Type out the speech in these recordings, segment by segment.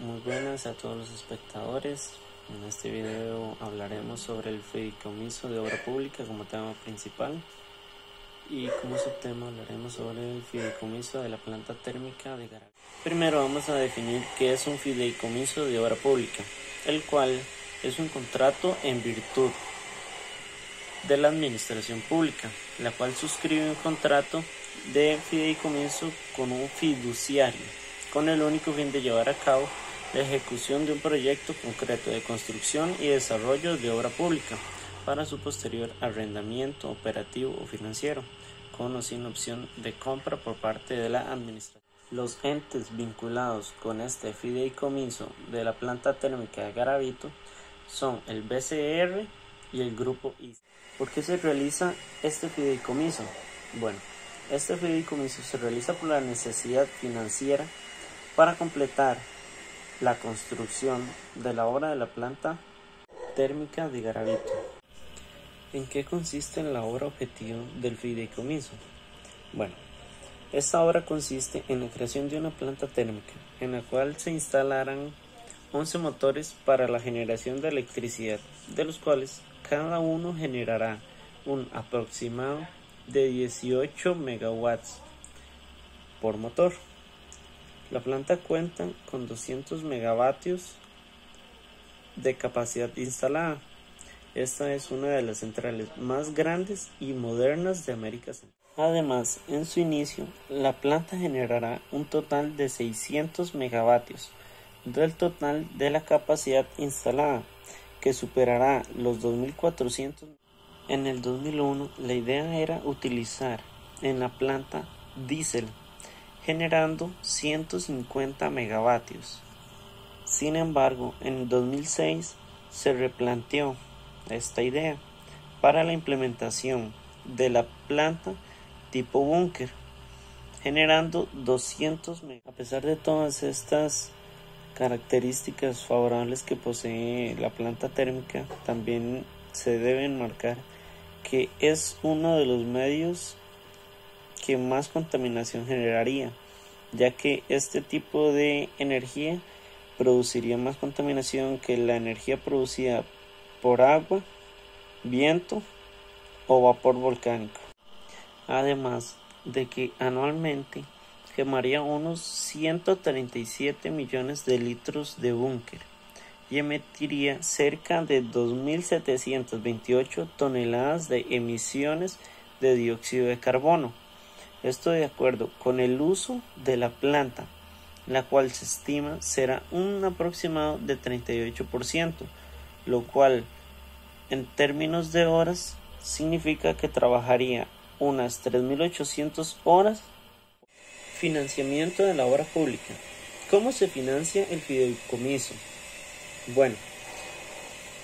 Muy buenas a todos los espectadores. En este video hablaremos sobre el fideicomiso de obra pública como tema principal y como subtema hablaremos sobre el fideicomiso de la planta térmica de Garavito. Primero vamos a definir qué es un fideicomiso de obra pública, el cual es un contrato en virtud de la administración pública, la cual suscribe un contrato de fideicomiso con un fiduciario, con el único fin de llevar a cabo la ejecución de un proyecto concreto de construcción y desarrollo de obra pública para su posterior arrendamiento operativo o financiero, con o sin opción de compra por parte de la administración. Los entes vinculados con este fideicomiso de la planta térmica de Garavito son el BCR y el grupo IS. ¿Por qué se realiza este fideicomiso? Bueno, este fideicomiso se realiza por la necesidad financiera para completar la construcción de la obra de la planta térmica de Garavito. ¿En qué consiste la obra objetivo del fideicomiso? Bueno, esta obra consiste en la creación de una planta térmica en la cual se instalarán 11 motores para la generación de electricidad, de los cuales cada uno generará un aproximado de 18 megawatts por motor. La planta cuenta con 200 megavatios de capacidad instalada. Esta es una de las centrales más grandes y modernas de América Central. Además, en su inicio, la planta generará un total de 600 megavatios del total de la capacidad instalada, que superará los 2400. En el 2001, la idea era utilizar en la planta diésel generando 150 megavatios. Sin embargo, en 2006 se replanteó esta idea para la implementación de la planta tipo búnker, generando 200 megavatios. A pesar de todas estas características favorables que posee la planta térmica, también se deben marcar que es uno de los medios que más contaminación generaría, ya que este tipo de energía produciría más contaminación que la energía producida por agua, viento o vapor volcánico. Además de que anualmente quemaría unos 137 millones de litros de búnker y emitiría cerca de 2.728 toneladas de emisiones de dióxido de carbono. Esto de acuerdo con el uso de la planta, la cual se estima será un aproximado de 38%, lo cual en términos de horas significa que trabajaría unas 3.800 horas. Financiamiento de la obra pública. ¿Cómo se financia el fideicomiso? Bueno,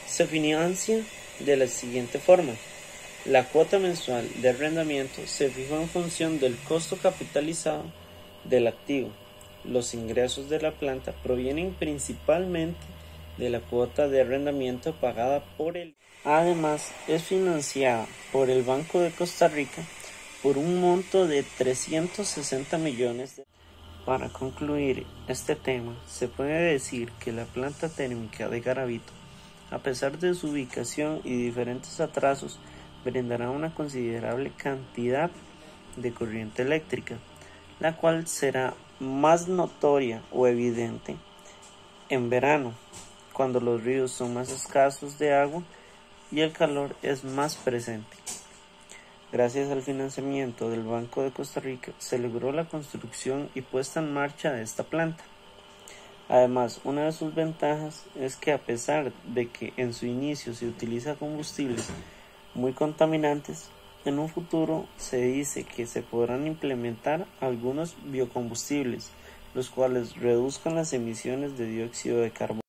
se financia de la siguiente forma. La cuota mensual de arrendamiento se fija en función del costo capitalizado del activo. Los ingresos de la planta provienen principalmente de la cuota de arrendamiento pagada por él. Además, es financiada por el Banco de Costa Rica por un monto de 360 millones de para concluir este tema, se puede decir que la planta térmica de Garavito, a pesar de su ubicación y diferentes atrasos, brindará una considerable cantidad de corriente eléctrica, la cual será más notoria o evidente en verano, cuando los ríos son más escasos de agua y el calor es más presente. Gracias al financiamiento del Banco de Costa Rica se logró la construcción y puesta en marcha de esta planta. Además, una de sus ventajas es que a pesar de que en su inicio se utiliza combustibles muy contaminantes, en un futuro se dice que se podrán implementar algunos biocombustibles, los cuales reduzcan las emisiones de dióxido de carbono.